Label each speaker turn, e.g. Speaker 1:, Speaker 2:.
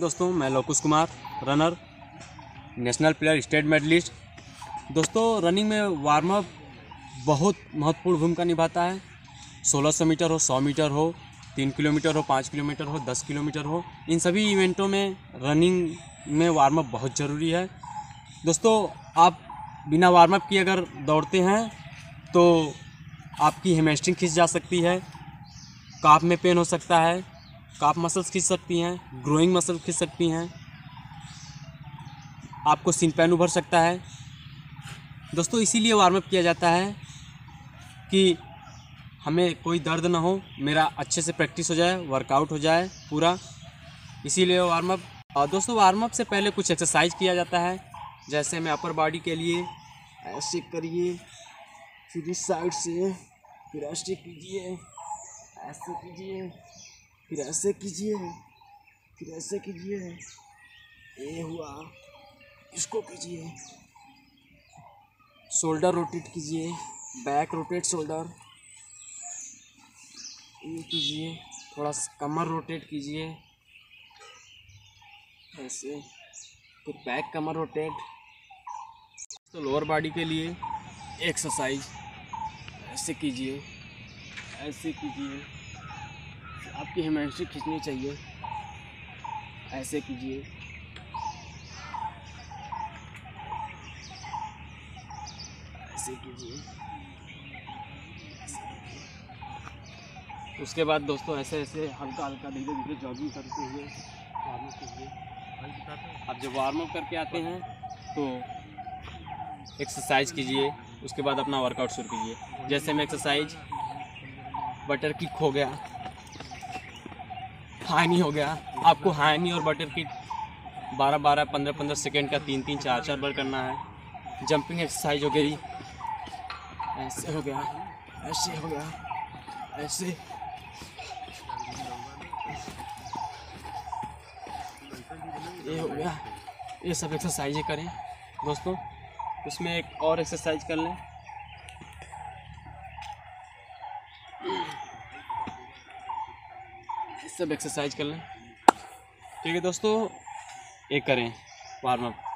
Speaker 1: दोस्तों, मैं Lokush Kumar runner national player state medalist दोस्तों रनिंग में वार्म अप बहुत महत्वपूर्ण भूमिका निभाता है। 1600 मीटर हो 100 मीटर हो, तीन किलोमीटर हो, पाँच किलोमीटर हो, दस किलोमीटर हो, इन सभी इवेंटों में रनिंग में वार्म अप बहुत ज़रूरी है। दोस्तों, आप बिना वार्म अप किए अगर दौड़ते हैं तो आपकी हेमस्ट्रिंग खिंच जा सकती है काफ में पेन हो सकता है काफ मसल्स खींच सकती हैं, ग्रोइंग मसल खींच सकती हैं। आपको सिन पैन उभर सकता है। दोस्तों, इसीलिए वार्म अप किया जाता है कि हमें कोई दर्द ना हो, मेरा अच्छे से प्रैक्टिस हो जाए वर्कआउट हो जाए पूरा। इसीलिए वार्म अप और दोस्तों वार्म अप से पहले कुछ एक्सरसाइज किया जाता है, जैसे मैं अपर बॉडी के लिए ऐसे करिए, फिर इस साइड से, फिर ऐसे कीजिए ऐसे कीजिए। फिर ऐसे कीजिए। फिर ऐसे कीजिए। ये हुआ। इसको कीजिए। शोल्डर रोटेट कीजिए। Back rotate shoulder. ये कीजिए। थोड़ा कमर रोटेट कीजिए। ऐसे। फिर बैक कमर रोटेट। तो लोअर बॉडी के लिए एक्सरसाइज। ऐसे कीजिए। ऐसे कीजिए। आपकी हिमेंट्री खींचनी चाहिए। ऐसे कीजिए। ऐसे कीजिए। उसके बाद दोस्तों ऐसे ऐसे हल्का हल्का धीरे धीरे जॉगिंग करते हुए अब जब वार्म अप करके आते हैं तो एक्सरसाइज कीजिए। उसके बाद अपना वर्कआउट शुरू कीजिए। जैसे मैं एक्सरसाइज बटर किक हो गया। हानी हो गया। आपको हानी और बटर किक बारह बारह, पंद्रह पंद्रह सेकेंड का तीन तीन, चार चार बार करना है। जंपिंग एक्सरसाइज हो गई। ऐसे हो गया। ऐसे हो गया। ऐसे। ये हो गया। ये सब एक्सरसाइजें करें। दोस्तों उसमें एक और एक्सरसाइज कर लें। सब एक्सरसाइज कर लें। ठीक है दोस्तों एक करें वार्म अप